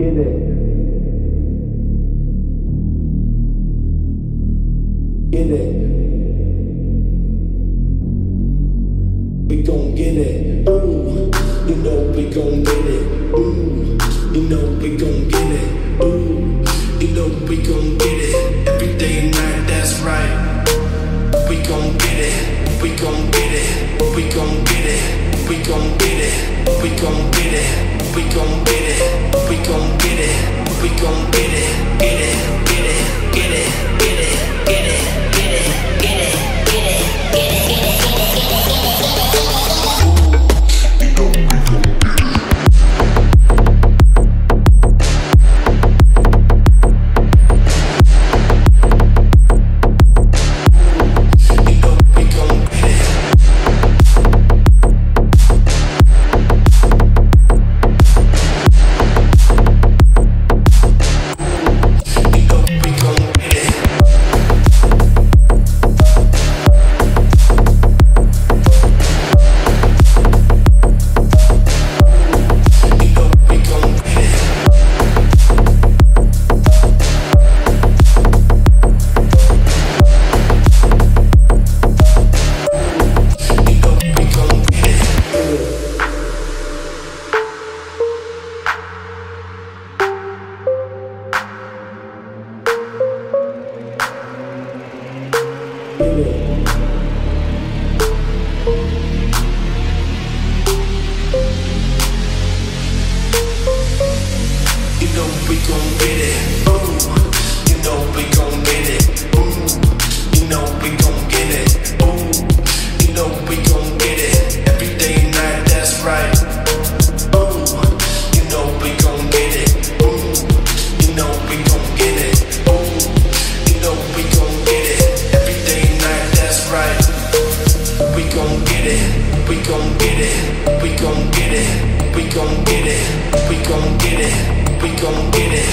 Get it. We gon' get it. Ooh, you know we gon' get it. Ooh, you know we gon' get it. Ooh, you know we gon' get it. Every day night, that's right. We gon' get it. We gon' get it. We gon' get it. We gon' get it. We gon' get it. We gon' get it on be Amen. Get it. We gon' get it. We gon' get it. We gon' get it. We gon' get it. We gon' get it.